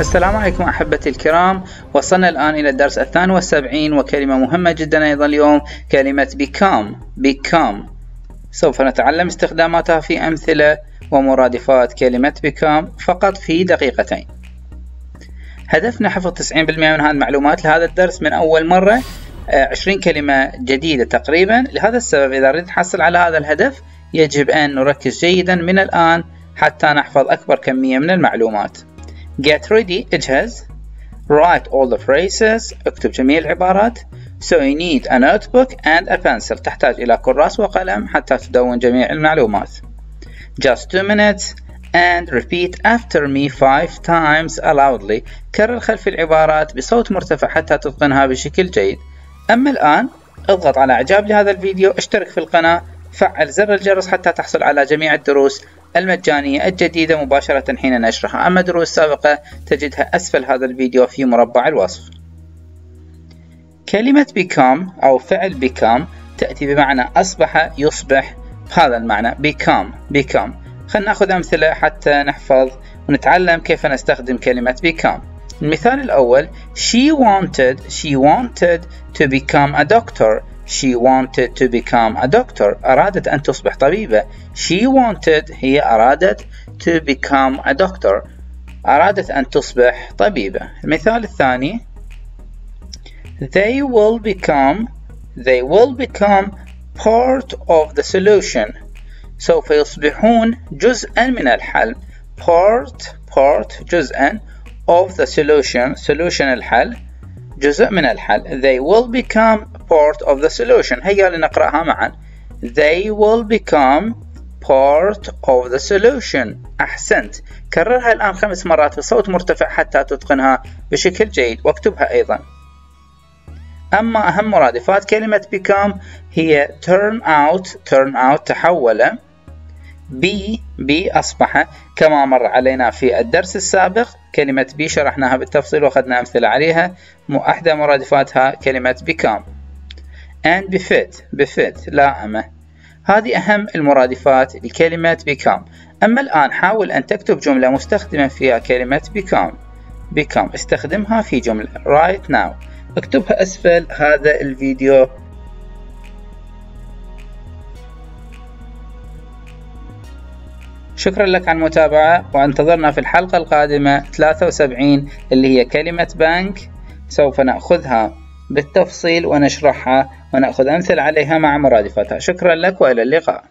السلام عليكم أحبتي الكرام. وصلنا الآن إلى الدرس الثاني والسبعين وكلمة مهمة جدا أيضا اليوم كلمة become. become. سوف نتعلم استخداماتها في أمثلة ومرادفات كلمة become فقط في دقيقتين. هدفنا حفظ 90% من هذه المعلومات لهذا الدرس من أول مرة. 20 آه، كلمة جديدة تقريبا. لهذا السبب إذا نريد نحصل على هذا الهدف يجب أن نركز جيدا من الآن حتى نحفظ أكبر كمية من المعلومات. Get ready اجهز write all the phrases اكتب جميع العبارات so you need a notebook and a pencil تحتاج إلى كراس وقلم حتى تدون جميع المعلومات. just two minutes and repeat after me five times loudly كرر خلف العبارات بصوت مرتفع حتى تتقنها بشكل جيد. أما الآن اضغط على إعجاب لهذا الفيديو اشترك في القناة فعل زر الجرس حتى تحصل على جميع الدروس. المجانية الجديدة مباشرة حين نشرها. أما دروس سابقة تجدها أسفل هذا الفيديو في مربع الوصف. كلمة become أو فعل become تأتي بمعنى أصبح يصبح. بهذا المعنى become become. خلنا نأخذ أمثلة حتى نحفظ ونتعلم كيف نستخدم كلمة become. المثال الأول she wanted she wanted to become a doctor. She wanted to become a doctor. أرادت أن تصبح طبيبة. She wanted هي أرادت to become a doctor. أرادت أن تصبح طبيبة. المثال الثاني They will become they will become part of the solution. سوف يصبحون جزءا من الحل. Part part جزءا of the solution solution الحل جزء من الحل. They will become part of the solution. هيا لنقرأها معا. They will become part of the solution. أحسنت. كررها الآن خمس مرات بصوت مرتفع حتى تتقنها بشكل جيد. واكتبها أيضا. أما أهم مرادفات كلمة become هي turn out turn out تحول be be أصبح كما مر علينا في الدرس السابق. كلمة be شرحناها بالتفصيل وأخذنا أمثلة عليها. أحدى مرادفاتها كلمة become. And befit befit لائمة هذه أهم المرادفات لكلمة become. أما الآن حاول أن تكتب جملة مستخدما فيها كلمة become. become. استخدمها في جملة right now. اكتبها أسفل هذا الفيديو. شكرا لك على المتابعة وانتظرنا في الحلقة القادمة 73 اللي هي كلمة بنك سوف نأخذها بالتفصيل ونشرحها ونأخذ أمثلة عليها مع مرادفتها شكرا لك وإلى اللقاء.